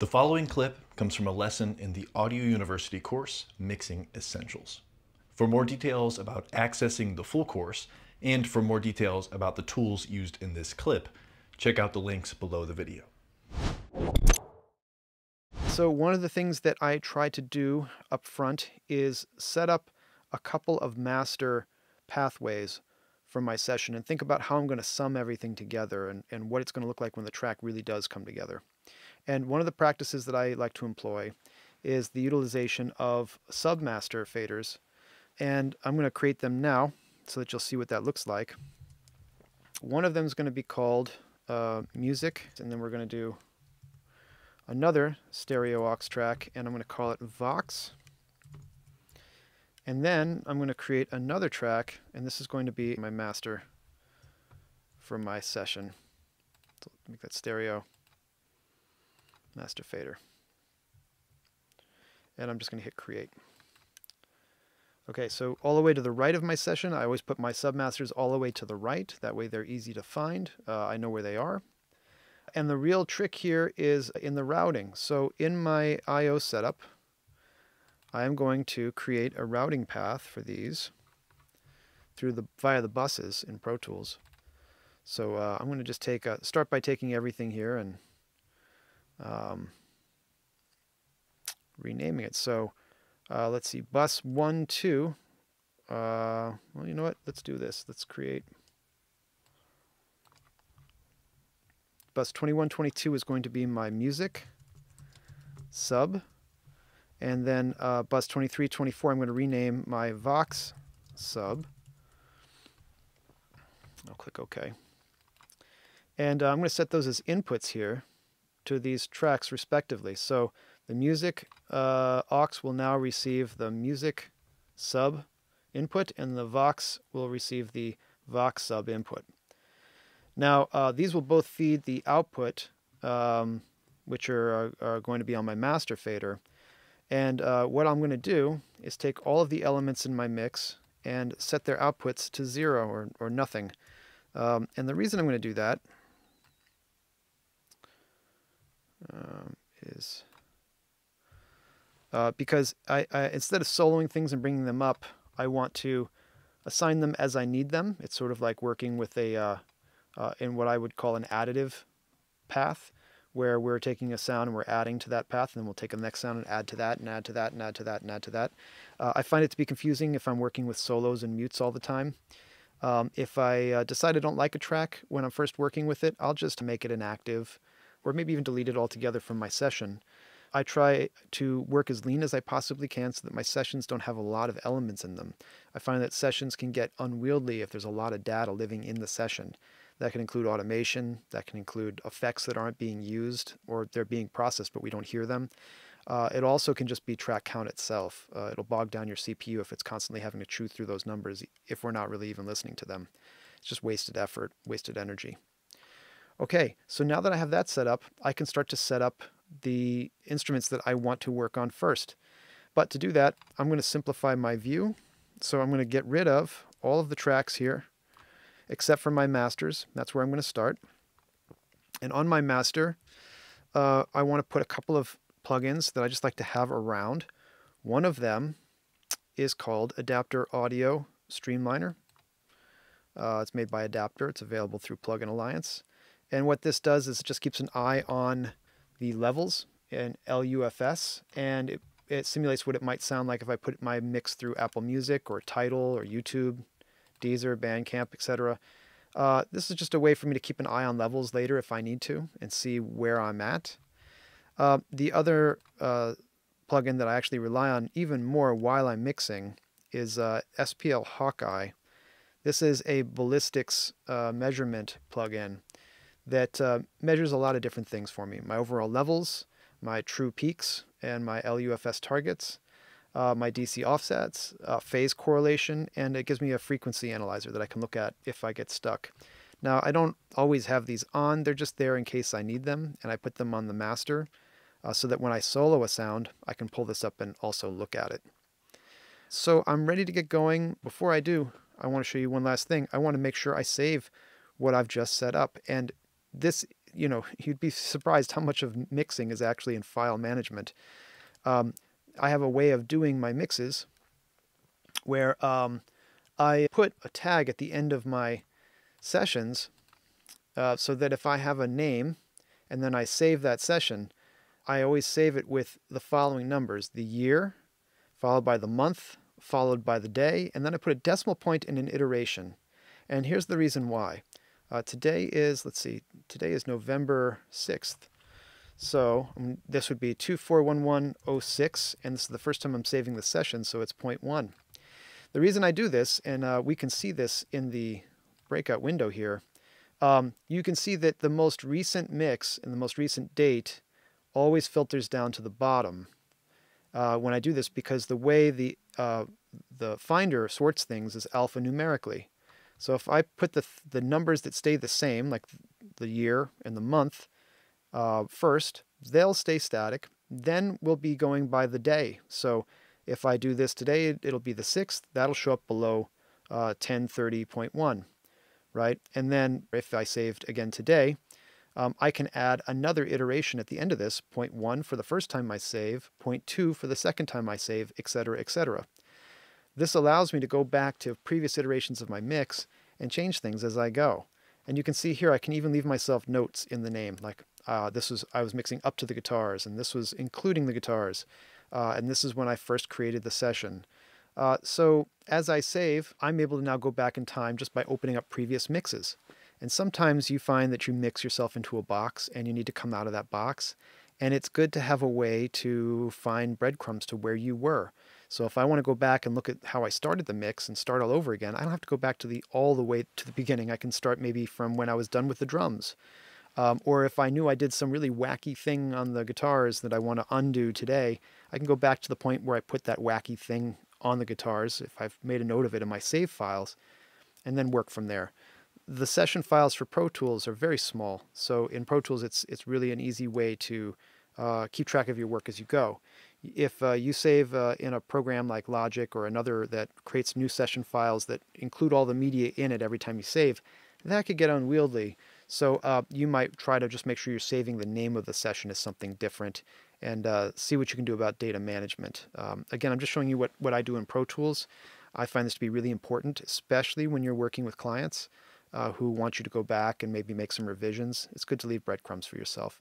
The following clip comes from a lesson in the Audio University course, Mixing Essentials. For more details about accessing the full course, and for more details about the tools used in this clip, check out the links below the video. So one of the things that I try to do up front is set up a couple of master pathways for my session and think about how I'm going to sum everything together and, and what it's going to look like when the track really does come together. And one of the practices that I like to employ is the utilization of submaster faders. And I'm going to create them now so that you'll see what that looks like. One of them is going to be called uh, music, and then we're going to do another stereo aux track, and I'm going to call it Vox. And then I'm going to create another track, and this is going to be my master for my session. So make that stereo master fader. And I'm just going to hit create. Okay, so all the way to the right of my session, I always put my submasters all the way to the right. That way they're easy to find. Uh, I know where they are. And the real trick here is in the routing. So in my I.O. setup, I am going to create a routing path for these through the via the buses in Pro Tools. So uh, I'm going to just take a, start by taking everything here and um, renaming it. So uh, let's see, bus 1, 2. Uh, well, you know what? Let's do this. Let's create. Bus 2122 is going to be my music sub. And then uh, bus 2324, I'm going to rename my Vox sub. I'll click OK. And uh, I'm going to set those as inputs here to these tracks respectively. So the music uh, aux will now receive the music sub input and the Vox will receive the Vox sub input. Now uh, these will both feed the output um, which are, are, going to be on my master fader. And uh, what I'm going to do is take all of the elements in my mix and set their outputs to zero or, or nothing. Um, and the reason I'm going to do that um, is uh, because I, I, instead of soloing things and bringing them up, I want to assign them as I need them. It's sort of like working with a uh, uh, in what I would call an additive path, where we're taking a sound and we're adding to that path, and then we'll take the next sound and add to that, and add to that, and add to that, and add to that. Uh, I find it to be confusing if I'm working with solos and mutes all the time. Um, if I uh, decide I don't like a track when I'm first working with it, I'll just make it inactive or maybe even delete it altogether from my session. I try to work as lean as I possibly can so that my sessions don't have a lot of elements in them. I find that sessions can get unwieldy if there's a lot of data living in the session. That can include automation, that can include effects that aren't being used or they're being processed but we don't hear them. Uh, it also can just be track count itself. Uh, it'll bog down your CPU if it's constantly having to chew through those numbers if we're not really even listening to them. It's just wasted effort, wasted energy. Okay, so now that I have that set up, I can start to set up the instruments that I want to work on first. But to do that, I'm going to simplify my view. So I'm going to get rid of all of the tracks here, except for my masters. That's where I'm going to start. And on my master, uh, I want to put a couple of plugins that I just like to have around. One of them is called ADPTR Audio Streamliner. Uh, it's made by ADPTR. It's available through Plugin Alliance. And what this does is it just keeps an eye on the levels in LUFS and it, it simulates what it might sound like if I put my mix through Apple Music or Tidal or YouTube, Deezer, Bandcamp, etc. Uh, this is just a way for me to keep an eye on levels later if I need to and see where I'm at. Uh, the other uh, plugin that I actually rely on even more while I'm mixing is uh, SPL HawkEye. This is a ballistics uh, measurement plugin that uh, measures a lot of different things for me. My overall levels, my true peaks, and my LUFS targets, uh, my DC offsets, uh, phase correlation, and it gives me a frequency analyzer that I can look at if I get stuck. Now, I don't always have these on. They're just there in case I need them, and I put them on the master uh, so that when I solo a sound, I can pull this up and also look at it. So I'm ready to get going. Before I do, I want to show you one last thing. I want to make sure I save what I've just set up. And this you know, you'd be surprised how much of mixing is actually in file management. Um, I have a way of doing my mixes where um, I put a tag at the end of my sessions uh, so that if I have a name and then I save that session, I always save it with the following numbers the year, followed by the month, followed by the day, and then I put a decimal point in an iteration. And here's the reason why. Uh, today is, let's see, today is November 6th. So um, this would be 241106, and this is the first time I'm saving the session, so it's 0.1. The reason I do this, and uh, we can see this in the breakout window here, um, you can see that the most recent mix and the most recent date always filters down to the bottom uh, when I do this because the way the, uh, the Finder sorts things is alphanumerically. So if I put the, the numbers that stay the same, like the year and the month, uh, first, they'll stay static. Then we'll be going by the day. So if I do this today, it'll be the 6th. That'll show up below uh, 1030.1 right? And then if I saved again today, um, I can add another iteration at the end of this, point one for the first time I save, point two for the second time I save, etc., etc. This allows me to go back to previous iterations of my mix and change things as I go. And you can see here, I can even leave myself notes in the name, like uh, this was I was mixing up to the guitars, and this was including the guitars, uh, and this is when I first created the session. Uh, so as I save, I'm able to now go back in time just by opening up previous mixes. And sometimes you find that you mix yourself into a box and you need to come out of that box. And it's good to have a way to find breadcrumbs to where you were. So if I want to go back and look at how I started the mix and start all over again, I don't have to go back to the all the way to the beginning. I can start maybe from when I was done with the drums. Um, or if I knew I did some really wacky thing on the guitars that I want to undo today, I can go back to the point where I put that wacky thing on the guitars if I've made a note of it in my save files, and then work from there. The session files for Pro Tools are very small, so in Pro Tools it's it's really an easy way to uh, keep track of your work as you go. If uh, you save uh, in a program like Logic or another that creates new session files that include all the media in it every time you save, that could get unwieldy. So uh, you might try to just make sure you're saving the name of the session as something different and uh, see what you can do about data management. Um, again, I'm just showing you what, what I do in Pro Tools. I find this to be really important, especially when you're working with clients uh, who want you to go back and maybe make some revisions. It's good to leave breadcrumbs for yourself.